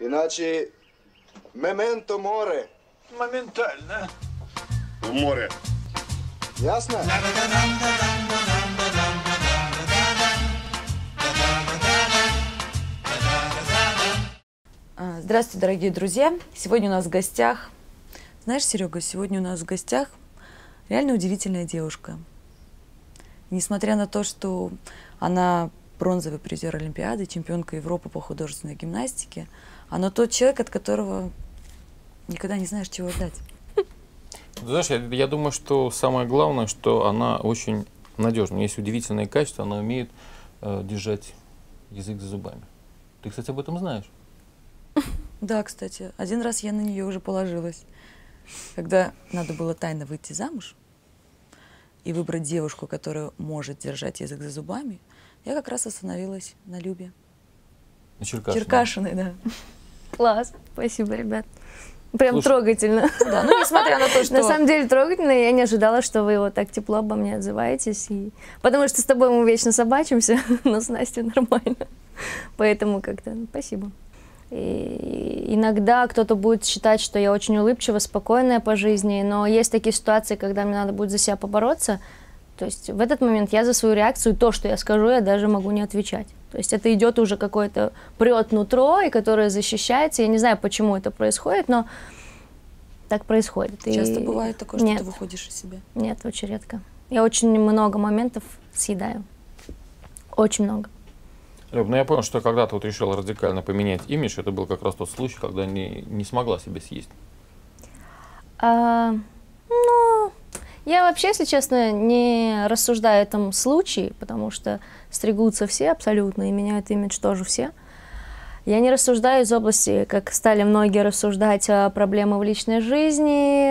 Иначе мементо море. Моментально. В море. Ясно? А, Здравствуйте, дорогие друзья! Сегодня у нас в гостях, знаешь, Серега, сегодня у нас в гостях реально удивительная девушка. Несмотря на то, что она бронзовый призер Олимпиады, чемпионка Европы по художественной гимнастике, она тот человек, от которого никогда не знаешь, чего ждать. Знаешь, я, я думаю, что самое главное, что она очень надежна. Есть удивительное качество, она умеет э, держать язык за зубами. Ты, кстати, об этом знаешь. Да, кстати, один раз я на нее уже положилась. Когда надо было тайно выйти замуж и выбрать девушку, которая может держать язык за зубами, я как раз остановилась на Любе. На Черкашиной. Черкашиной, да. Класс, спасибо, ребят. Прям Слушай, трогательно. Да, ну несмотря на то, что... На самом деле трогательно, я не ожидала, что вы вот так тепло обо мне отзываетесь. И... Потому что с тобой мы вечно собачимся, но с Настей нормально. Поэтому как-то ну, спасибо. И иногда кто-то будет считать, что я очень улыбчивая, спокойная по жизни, но есть такие ситуации, когда мне надо будет за себя побороться. То есть в этот момент я за свою реакцию, то, что я скажу, я даже могу не отвечать. То есть это идет уже какое-то прет нутро, и которое защищается. Я не знаю, почему это происходит, но так происходит. И- Часто бывает такое, что Нет. ты выходишь из себя. Нет, очень редко. Я очень много моментов съедаю. Очень много. Люб, ну я понял, что когда ты вот решила радикально поменять имидж, это был как раз тот случай, когда не, не смогла себя съесть. А, ну, я вообще, если честно, не рассуждаю о этом случае, потому что стригутся все абсолютно, и меняют имидж тоже все. Я не рассуждаю из области, как стали многие рассуждать о проблемах в личной жизни.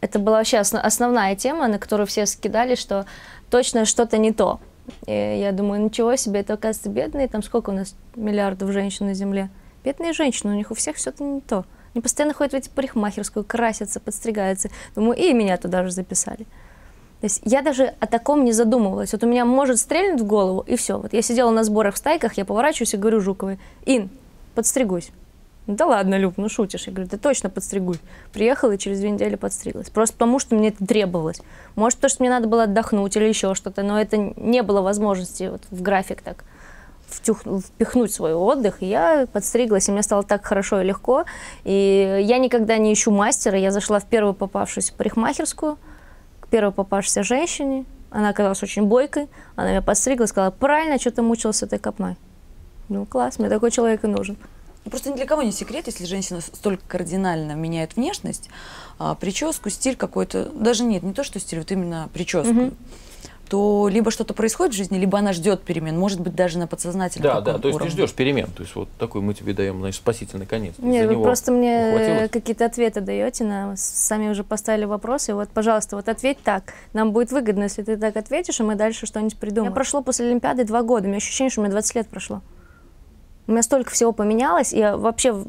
Это была вообще осно- основная тема, на которую все скидали, что точно что-то не то. И я думаю, ничего себе, это, оказывается, бедные, там сколько у нас миллиардов женщин на Земле. Бедные женщины, у них у всех все-то не то. Они постоянно ходят в эти парикмахерскую, красятся, подстригаются. Думаю, и меня туда же записали. То есть я даже о таком не задумывалась. Вот у меня может стрельнуть в голову, и все. Вот я сидела на сборах в стайках, я поворачиваюсь и говорю Жуковой, Ин, подстригусь. «Ну Да ладно, Люб, ну шутишь. Я говорю, да точно подстригусь. Приехала и через две недели подстриглась. Просто потому, что мне это требовалось. Может, потому что мне надо было отдохнуть или еще что-то, но это не было возможности вот в график так втюх- впихнуть свой отдых, и я подстриглась, и мне стало так хорошо и легко. И я никогда не ищу мастера, я зашла в первую попавшуюся парикмахерскую, к первой попавшейся женщине, она оказалась очень бойкой, она меня подстригла и сказала, правильно, что ты мучился этой копной. Ну, класс, мне такой человек и нужен. Ну, Просто ни для кого не секрет, если женщина столько кардинально меняет внешность, а, прическу, стиль какой-то, даже нет, не то, что стиль, вот именно прическу, Мгм. То либо что-то происходит в жизни, либо она ждет перемен, может быть, даже на подсознательном Да, да, то есть уровне. ты ждешь перемен. То есть вот такой мы тебе даем, значит, спасительный конец. Нет, вы просто мне какие-то ответы даете, на, сами уже поставили вопросы. Вот, пожалуйста, вот ответь так. Нам будет выгодно, если ты так ответишь, и мы дальше что-нибудь придумаем. У меня прошло после Олимпиады два года. У меня ощущение, что у меня 20 лет прошло. У меня столько всего поменялось. Я вообще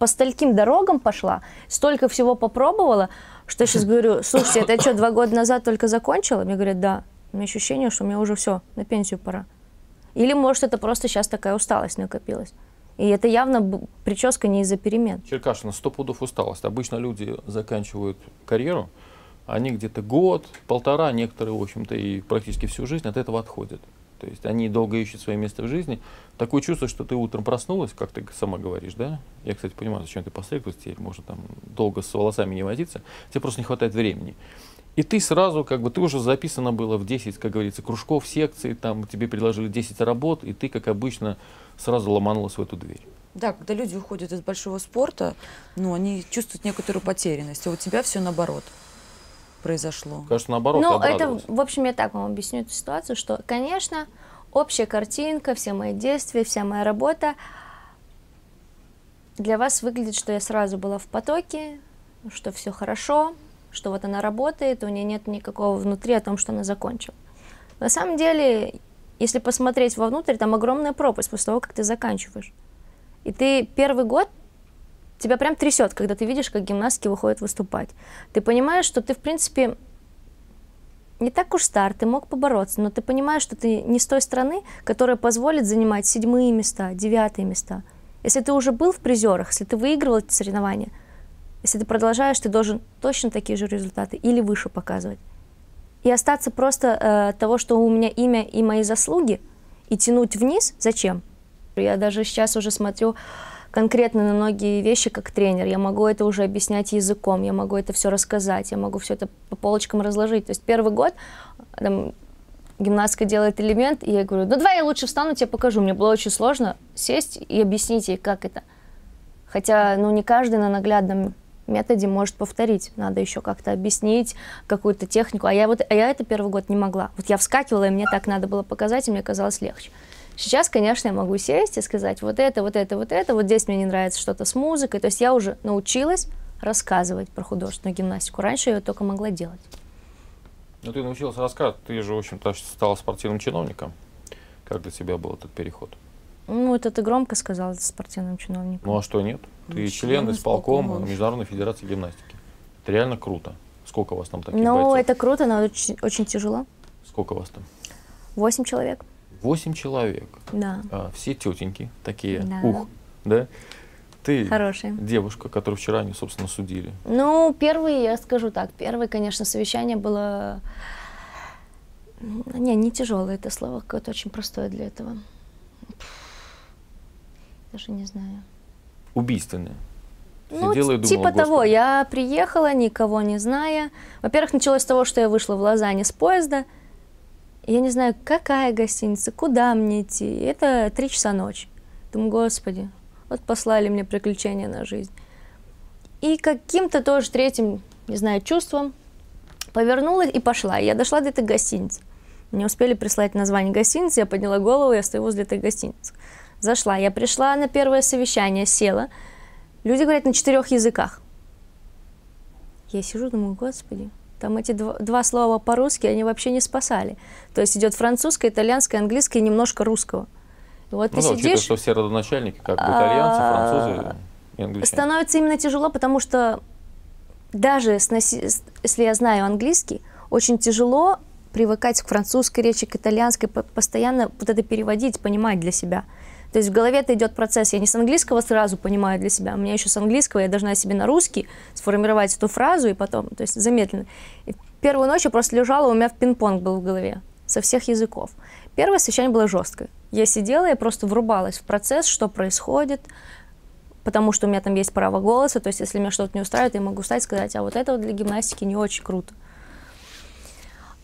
по стольким дорогам пошла, столько всего попробовала, что я сейчас говорю, слушайте, это я что, два года назад только закончила? Мне говорят, да. У меня ощущение, что мне уже все, на пенсию пора. Или, может, это просто сейчас такая усталость накопилась. И это явно прическа не из-за перемен. Черкашина, сто пудов усталость. Обычно люди заканчивают карьеру, они где-то год, полтора, некоторые, в общем-то, и практически всю жизнь от этого отходят. То есть они долго ищут свое место в жизни. Такое чувство, что ты утром проснулась, как ты сама говоришь, да? Я, кстати, понимаю, зачем ты постриглась, теперь можно там долго с волосами не возиться. Тебе просто не хватает времени. И ты сразу, как бы, ты уже записано было в 10, как говорится, кружков, секций, там тебе предложили 10 работ, и ты, как обычно, сразу ломанулась в эту дверь. Да, когда люди уходят из большого спорта, ну, они чувствуют некоторую потерянность, а у тебя все наоборот произошло. Кажется, наоборот, Ну, это, в общем, я так вам объясню эту ситуацию, что, конечно, общая картинка, все мои действия, вся моя работа для вас выглядит, что я сразу была в потоке, что все хорошо, что вот она работает, у нее нет никакого внутри о том, что она закончила. На самом деле, если посмотреть вовнутрь, там огромная пропасть после того, как ты заканчиваешь. И ты первый год тебя прям трясет, когда ты видишь, как гимнастки выходят выступать. Ты понимаешь, что ты, в принципе, не так уж стар, ты мог побороться, но ты понимаешь, что ты не с той страны, которая позволит занимать седьмые места, девятые места. Если ты уже был в призерах, если ты выигрывал эти соревнования, если ты продолжаешь, ты должен точно такие же результаты или выше показывать. И остаться просто э, того, что у меня имя и мои заслуги, и тянуть вниз, зачем? Я даже сейчас уже смотрю конкретно на многие вещи как тренер. Я могу это уже объяснять языком, я могу это все рассказать, я могу все это по полочкам разложить. То есть первый год там, гимнастка делает элемент, и я говорю, ну давай я лучше встану, тебе покажу. Мне было очень сложно сесть и объяснить ей, как это. Хотя, ну, не каждый на наглядном методе может повторить. Надо еще как-то объяснить какую-то технику. А я вот, а я это первый год не могла. Вот я вскакивала, и мне так надо было показать, и мне казалось легче. Сейчас, конечно, я могу сесть и сказать вот это, вот это, вот это, вот здесь мне не нравится что-то с музыкой. То есть я уже научилась рассказывать про художественную гимнастику. Раньше я ее только могла делать. Ну, ты научился рассказывать, ты же, в общем-то, стала спортивным чиновником. Как для тебя был этот переход? Ну, это ты громко сказал, спортивным чиновником. Ну, а что нет? Ты Ну, член исполкома. Международной Федерации гимнастики. Это реально круто. Сколько у вас там таких Ну, бойцов? это круто, но очень, очень тяжело. Сколько у вас там? Восемь человек, Восемь человек. да. А, все тетеньки такие. Да. Ух, да? Ты Хорошие. девушка, которую вчера они, собственно, судили. Ну, первый, я скажу так, первое, конечно, совещание было... М, Не, не тяжелое это слово, какое-то очень простое для этого. Даже не знаю. Убийственные. Ну, Сидела и думала, типа того, «Господи». я приехала, никого не зная. Во-первых, началось с того, что я вышла в Лозанне с поезда. Я не знаю, какая гостиница, куда мне идти. Это три часа ночи. Думаю, господи, вот послали мне приключения на жизнь. И каким-то тоже третьим, не знаю, чувством повернулась и пошла. Я дошла до этой гостиницы. Мне успели прислать название гостиницы, я подняла голову, я стою возле этой гостиницы. Зашла, я пришла на первое совещание, села. Люди говорят на четырех языках. Я сижу, думаю, господи, там эти два, два слова по-русски, они вообще не спасали. То есть идет французское, итальянское, английское и немножко русского. И вот Ну, ты да, учитывая, сидишь, что все родоначальники, как бы итальянцы, А, французы и англичане. становится именно тяжело, потому что даже с если я знаю английский, очень тяжело привыкать к французской речи, к итальянской, по- постоянно вот это переводить, понимать для себя. То есть в голове это идет процесс. Я не с английского сразу понимаю для себя, у меня еще с английского я должна себе на русский сформировать эту фразу и потом, то есть замедленно. И первую ночь я просто лежала, у меня в пинг-понг был в голове со всех языков. Первое совещание было жесткое. Я сидела, я просто врубалась в процесс, что происходит, потому что у меня там есть право голоса, то есть если меня что-то не устраивает, я могу встать и сказать, а вот это вот для гимнастики не очень круто.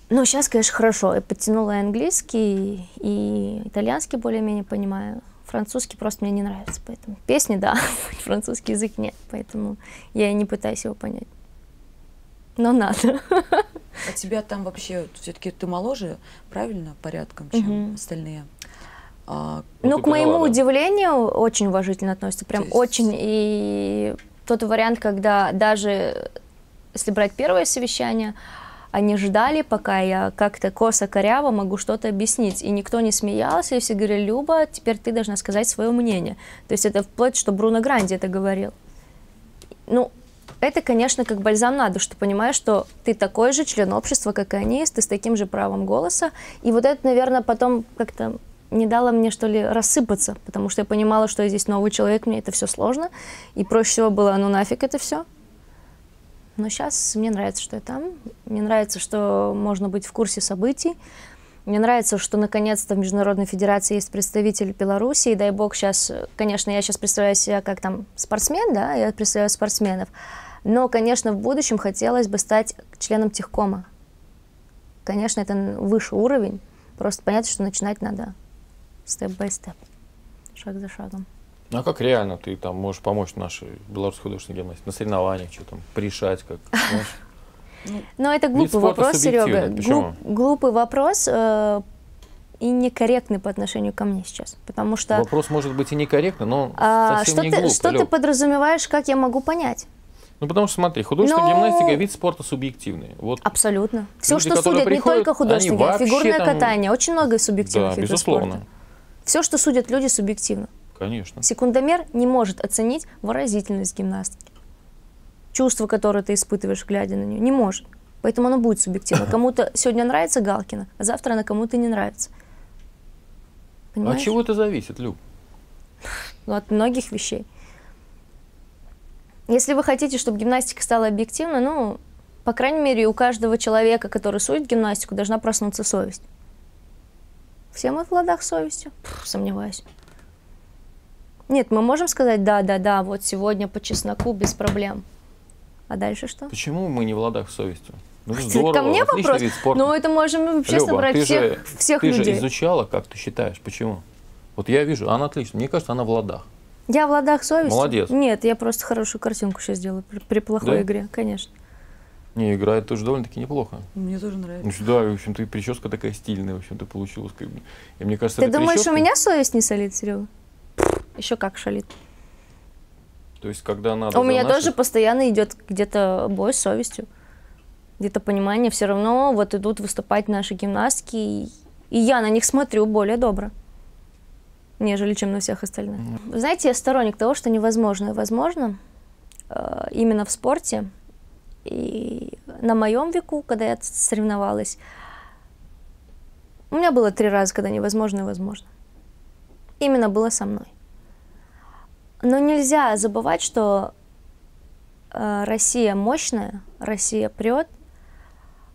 Но сейчас, конечно, хорошо. Я подтянула английский, и итальянский более-менее понимаю. Французский просто мне не нравится, поэтому песни, да, французский язык нет, поэтому я и не пытаюсь его понять. Но надо. А тебя там вообще все-таки ты моложе, правильно, порядком, чем Мгм. остальные. А, Ну, к моему да. удивлению, очень уважительно относятся, прям есть- очень. И тот вариант, когда даже если брать первое совещание, они ждали, пока я как-то косо-коряво могу что-то объяснить. И никто не смеялся, и все говорили, Люба, теперь ты должна сказать свое мнение. То есть это вплоть, что Бруно Гранди это говорил. Ну, это, конечно, как бальзам на душу. Ты понимаешь, что ты такой же член общества, как и они, ты с таким же правом голоса. И вот это, наверное, потом как-то не дало мне, что ли, рассыпаться, потому что я понимала, что я здесь новый человек, мне это все сложно. И проще всего было, ну нафиг это все. Но сейчас мне нравится, что я там. Мне нравится, что можно быть в курсе событий. Мне нравится, что наконец-то в Международной Федерации есть представитель Беларуси. И дай бог сейчас, конечно, я сейчас представляю себя как там спортсмен, да, я представляю спортсменов. Но, конечно, в будущем хотелось бы стать членом техкома. Конечно, это выше уровень. Просто понятно, что начинать надо степ-бай-степ, шаг за шагом. Ну, а как реально ты там можешь помочь нашей белорусской художественной гимнастике? На соревнованиях что там, порешать как? Но это глупый вопрос, Серега. Глуп- глупый вопрос э, и некорректный по отношению ко мне сейчас. Потому что Вопрос может быть и некорректный, но а, совсем что, не ты, глупый. что ты Лёв. подразумеваешь, как я могу понять? Ну, потому что, смотри, художественная Ну, гимнастика – вид спорта субъективный. Вот, Абсолютно. Все, Люди, что судят, не только они а фигурное там- катание. Очень много субъективных да, видов безусловно. спорта. Все, что судят люди, субъективно. Конечно. Секундомер не может оценить выразительность гимнастики. Чувство, которое ты испытываешь, глядя на нее, не может. Поэтому оно будет субъективно. Кому-то сегодня нравится Галкина, а завтра она кому-то не нравится. А Понимаешь? от чего это зависит, Люб? ну, от многих вещей. Если вы хотите, чтобы гимнастика стала объективной, ну, по крайней мере, у каждого человека, который судит гимнастику, должна проснуться совесть. Все мы в ладах совестью? Пф, сомневаюсь. Нет, мы можем сказать, да, да, да, вот сегодня по чесноку без проблем. А дальше что? Почему мы не в ладах с совестью? Ну, Ко здорово, мне отличный вопрос. вид спорта. Ну, это можем вообще Люба, собрать ты всех, же, всех ты людей. же изучала, как ты считаешь, почему? Вот я вижу, она отлично. Мне кажется, она в ладах. Я в ладах совести? Молодец. Нет, я просто хорошую картинку сейчас делаю при, при плохой Да? игре, конечно. Не, играет тоже довольно-таки неплохо. Мне тоже нравится. Ну, да, в общем-то, и прическа такая стильная, в общем-то, получилась. Как бы. И мне кажется, Ты думаешь, прическа- у меня совесть не солит, Серега? Еще как шалит. То есть, когда надо А у меня тоже постоянно идет где-то бой с совестью. Где-то понимание, все равно вот идут выступать наши гимнастки, и, и я на них смотрю более добро, нежели чем на всех остальных. Вы Знаете, я сторонник того, что невозможное возможно э, именно в спорте. И на моем веку, когда я соревновалась, у меня было три раза, когда невозможное возможно. Именно было со мной. Но нельзя забывать, что э, Россия мощная, Россия прет,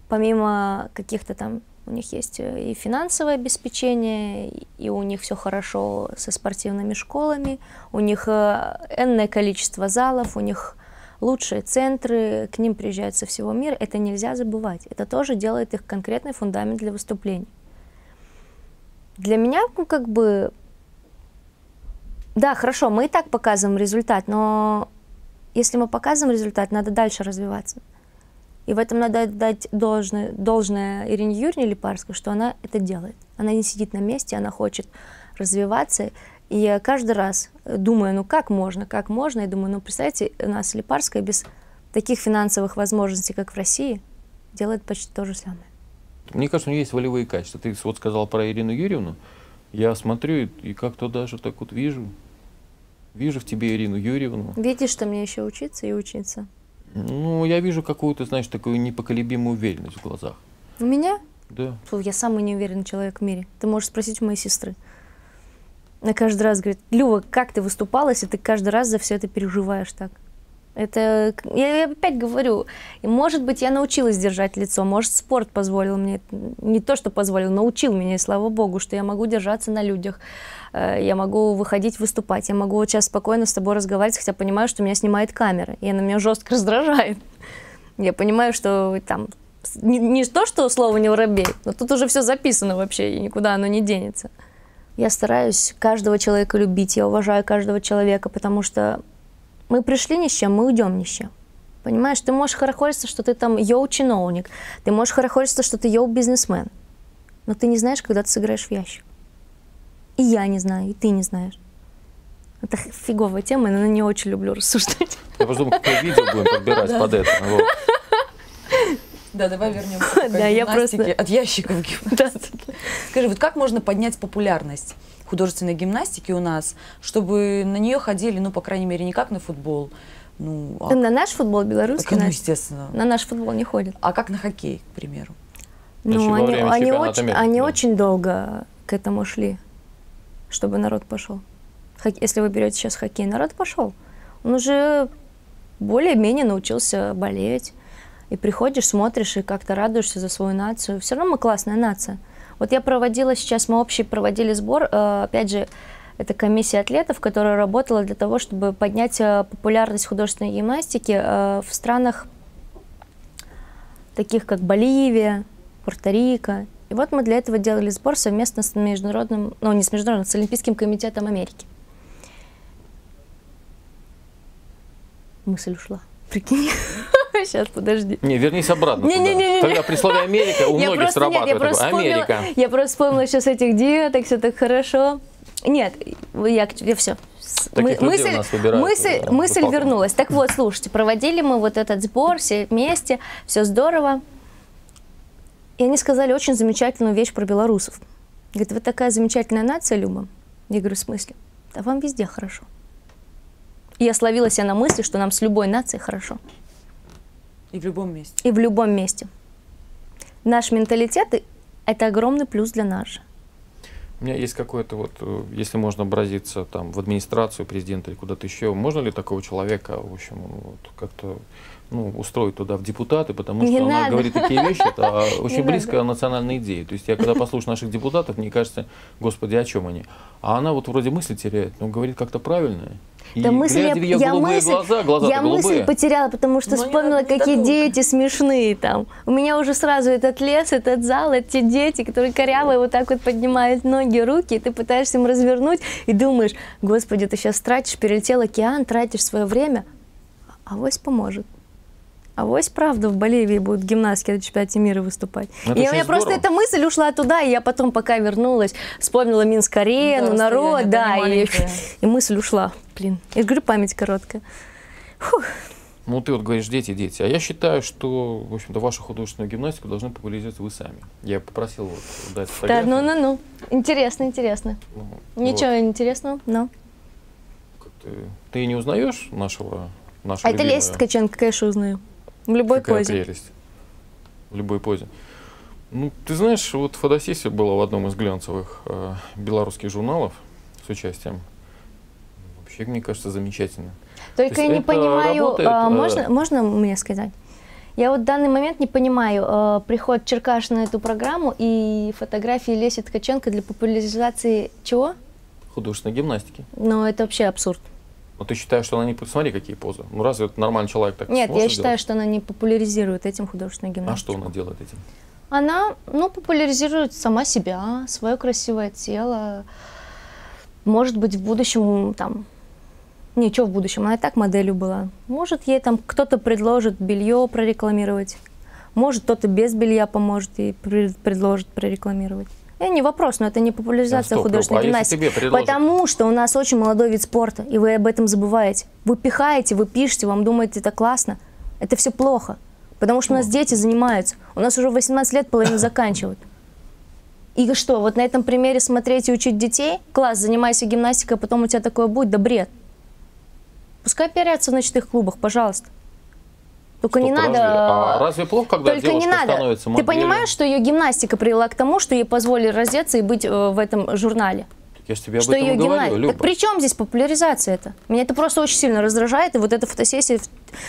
помимо каких-то там, у них есть э, и финансовое обеспечение, и- у них все хорошо со спортивными школами, у них э, энное количество залов, у них лучшие центры, к ним приезжают со всего мира. Это нельзя забывать. Это тоже делает их конкретный фундамент для выступлений. Для меня, ну, как бы, да, хорошо, мы и так показываем результат, но если мы показываем результат, надо дальше развиваться. И в этом надо дать должное, должное Ирине Юрьевне Липарской, что она это делает. Она не сидит на месте, она хочет развиваться. И я каждый раз думаю, ну как можно, как можно, и думаю, ну представляете, у нас Липарская без таких финансовых возможностей, как в России, делает почти то же самое. Мне кажется, у нее есть волевые качества. Ты вот сказал про Ирину Юрьевну. Я смотрю и как-то даже так вот вижу, вижу в тебе Ирину Юрьевну. Видишь, что мне еще учиться и учиться. Ну, я вижу какую-то, знаешь, такую непоколебимую уверенность в глазах. У меня? Да. Фу, я самый неуверенный человек в мире. Ты можешь спросить у моей сестры. Она каждый раз говорит, Люва, как ты выступала, если ты каждый раз за все это переживаешь так? Это, я, я опять говорю, может быть, я научилась держать лицо, может, спорт позволил мне, не то, что позволил, научил меня, и слава богу, что я могу держаться на людях, э, я могу выходить выступать, я могу вот сейчас спокойно с тобой разговаривать, хотя понимаю, что меня снимает камера, и она меня жестко раздражает. Я понимаю, что там не, не то, что слово не воробей, но тут уже все записано вообще, и никуда оно не денется. Я стараюсь каждого человека любить, я уважаю каждого человека, потому что мы пришли ни с чем, мы уйдем ни с чем. Понимаешь, ты можешь хорохориться, что ты там йоу-чиновник, ты можешь хорохориться, что ты йоу-бизнесмен, но ты не знаешь, когда ты сыграешь в ящик. И я не знаю, и ты не знаешь. Это фиговая тема, но я не очень люблю рассуждать. Я просто думаю, какое видео будем подбирать под это. Вот. Да, давай вернемся Да, я просто- от ящиков гимнастики. Скажи, вот как можно поднять популярность художественной гимнастики у нас, чтобы на нее ходили, ну, по крайней мере, не как на футбол, ну, а, На наш футбол белорусский, ну, Настя, естественно, на наш футбол не ходит. а как на хоккей, к примеру? Ну, они, они, очень, Америки, они да. очень долго к этому шли, чтобы народ пошел. Хок- Если вы берете сейчас хоккей, народ пошел. Он уже более-менее научился болеть. И приходишь, смотришь и как-то радуешься за свою нацию. Все равно мы классная нация. Вот я проводила сейчас, мы общий проводили сбор, э, опять же, это комиссия атлетов, которая работала для того, чтобы поднять э, популярность художественной гимнастики э, в странах таких как Боливия, Пуэрто-Рико. И вот мы для этого делали сбор совместно с международным, ну не с международным, с Олимпийским комитетом Америки. Мысль ушла. Прикинь. Сейчас, подожди. Не, вернись обратно. туда. Не-не-не-не. Тогда при слове Америка у Я многих просто, нет, я срабатывает. просто такое, вспомнила, Америка. я просто вспомнила сейчас этих диеток, все так хорошо. Нет, я, я все. У нас выбирают, мысль, да, мысль выполнять. вернулась. Так вот, слушайте, проводили мы вот этот сбор все вместе, все здорово. И они сказали очень замечательную вещь про белорусов. Говорит, вы такая замечательная нация, Люба. Я говорю, в смысле? Да вам везде хорошо. И я словила себя на мысли, что нам с любой нацией хорошо. И в любом месте. И в любом месте. Наш менталитет – это огромный плюс для нас же. У меня есть какое-то вот, э, если можно обратиться там в администрацию президента или куда-то еще, можно ли такого человека, в общем, вот, как-то ну, устроить туда в депутаты, потому Не что она надо. говорит такие вещи, это очень Не близко надо. национальной идее. То есть я когда послушаю наших депутатов, мне кажется, господи, о чем они? А она вот вроде мысли теряет, но говорит как-то правильно. И Да мысль глядя в ее я голубые мысль, глаза, глаза я мысль голубые, потеряла, потому что Но не вспомнила, какие дети смешные там. У меня уже сразу этот лес, этот зал, эти дети, которые корявые вот так вот поднимают ноги, руки, и ты пытаешься им развернуть и думаешь, господи, ты сейчас тратишь, перелетел океан, тратишь свое время, а авось поможет. Авось, правда, в Боливии будут гимнастки на чемпионате мира выступать. Ну, это и у меня просто эта мысль ушла туда, и я потом, пока вернулась, вспомнила Минск-арену, Да, народ, да, и, и мысль ушла. Блин, я говорю, память короткая. Фух. Ну, ты вот говоришь, дети, дети. А я считаю, что, в общем-то, вашу художественную гимнастику должны популяризировать вы сами. Я попросил вот дать Да, фотографию. ну, ну, ну. Интересно, интересно. Ну, Ничего вот. интересного, но. Ты, ты не узнаешь нашего, нашего А это любимого? Леся Ткаченко, конечно, узнаю. В любой Какая позе. прелесть. В любой позе. Ну, ты знаешь, вот фотосессия была в одном из глянцевых э, белорусских журналов с участием. Вообще, мне кажется, замечательно. Только То я не понимаю, работает, а, можно, можно мне сказать? Я вот в данный момент не понимаю, э, приход Черкаш на эту программу и фотографии Леси Ткаченко для популяризации чего? Художественной гимнастики. Ну, это вообще абсурд. Но ты считаешь, что она не... Смотри, какие позы. Ну, разве это нормальный человек так Нет, я считаю, сделать? что она не популяризирует этим художественную А гимнастику. что она делает этим? Она, ну, популяризирует сама себя, свое красивое тело. Может быть, в будущем там... Ничего в будущем, она и так моделью была. Может, ей там кто-то предложит белье прорекламировать. Может, кто-то без белья поможет пред- предложит прорекламировать. Это не вопрос, но это не популяризация стоп, художественной а если гимнастики. тебе предложат? Потому что у нас очень молодой вид спорта, и вы об этом забываете. Вы пихаете, вы пишете, вам думаете, это классно. Это все плохо. Потому что у нас дети занимаются. У нас уже в 18 лет половина заканчивают. И что, вот на этом примере смотреть и учить детей? Класс, занимайся гимнастикой, а потом у тебя такое будет? Да бред. Пускай пиарятся в ночных клубах, пожалуйста. Только не надо... подожди, А разве плохо, когда Только не девушка надо. становится Ты моделью? понимаешь, что ее гимнастика привела к тому, что ей позволили раздеться и быть э, в этом журнале? Я же тебе об что этом ее говорю, гимнастика. Люба. Так при чем здесь популяризация это? Меня это просто очень сильно раздражает, и вот эта фотосессия...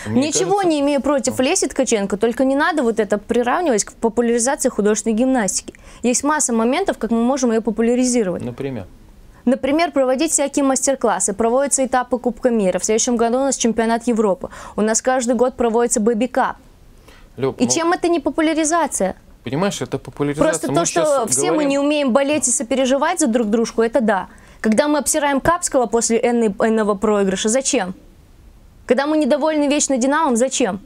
Мне Ничего кажется- не имею против Леси Ткаченко, только не надо вот это приравнивать к популяризации художественной гимнастики. Есть масса моментов, как мы можем ее популяризировать. Например. Например, проводить всякие мастер-классы, проводятся этапы Кубка мира. В следующем году у нас чемпионат Европы. У нас каждый год проводится Бэби Кап. Люб, И ну, чем это не популяризация? понимаешь, это популяризация. Просто Мы то, что все мы говорим- не умеем болеть и сопереживать за друг дружку, это да. Когда мы обсираем Капского после энного проигрыша, зачем? Когда мы недовольны вечно Динамом, зачем?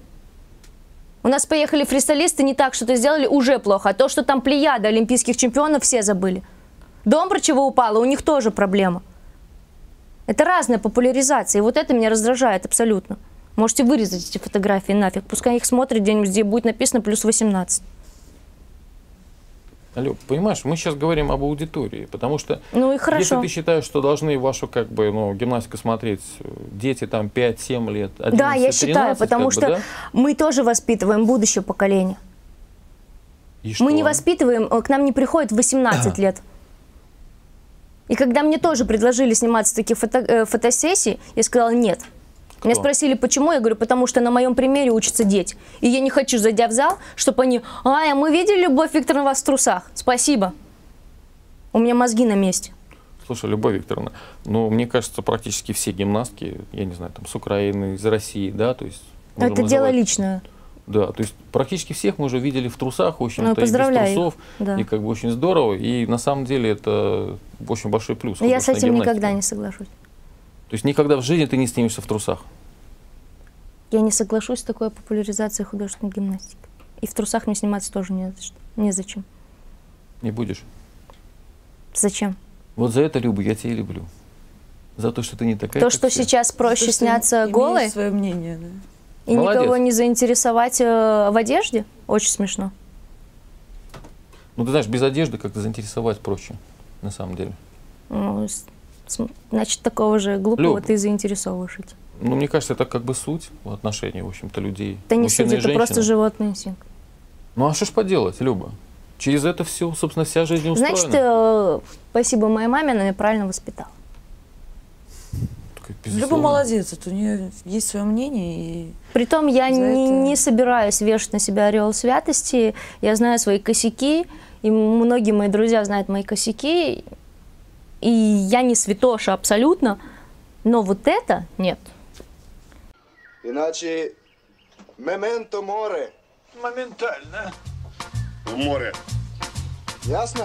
У нас поехали фристайлисты не так, что-то сделали, уже плохо. А то, что там плеяда олимпийских чемпионов, все забыли. Домбрачева упала, у них тоже проблема. Это разная популяризация, и вот это меня раздражает абсолютно. Можете вырезать эти фотографии нафиг, пускай их смотрят где-нибудь, где будет написано плюс 18. Алло, понимаешь, мы сейчас говорим об аудитории, потому что Ну и хорошо. если ты считаешь, что должны вашу как бы, ну, гимнастику смотреть э, дети там 5-7 лет, 11, Да, я считаю, 13, потому как бы, что да? мы тоже воспитываем будущее поколение. И что? Мы не воспитываем, э, к нам не приходят в 18 лет. И когда мне тоже предложили сниматься в таких фото, э, фотосессий, я сказала нет. Меня Кто? спросили, почему? Я говорю, потому что на моем примере учатся дети. И я не хочу, зайдя в зал, чтобы они, ай, а мы видели Любовь Викторовна вас в трусах. Спасибо. У меня мозги на месте. Слушай, Любовь Викторовна, ну, мне кажется, практически все гимнастки, я не знаю, там, с Украины, из России, да, то есть... Это дело называть- личное. Да, то есть практически всех мы уже видели в трусах, в общем-то, Ну, и без трусов, да. и как бы очень здорово, и на самом деле это очень большой плюс. Я с этим гимнастики. никогда не соглашусь. То есть никогда в жизни ты не снимешься в трусах. Я не соглашусь с такой популяризацией художественной гимнастики. И в трусах мне сниматься тоже не, за что- незачем. Не будешь. Зачем? Вот за это, Люба, я тебя и люблю. За то, что ты не такая, То, что все. сейчас проще То, сняться голой свое мнение, да. И Молодец. никого не заинтересовать э, в одежде, очень смешно. Ну, ты знаешь, без одежды как-то заинтересовать проще, на самом деле. Ну, значит, такого же глупого Люба. ты заинтересовываешь этим. Ну, мне кажется, это как бы суть в отношении, в общем-то, людей. Это не суть, это просто животный инстинкт. Ну, а что ж поделать, Люба? Через это все, собственно, вся жизнь устроена. Значит, э, спасибо моей маме, она меня правильно воспитала. Люба безусловно. молодец, вот у нее есть свое мнение, и Притом я не, это- не собираюсь вешать на себя орел святости. Я знаю свои косяки, и многие мои друзья знают мои косяки. И я не святоша абсолютно, но вот это нет. Иначе мементо море. Моментально. В море. Ясно?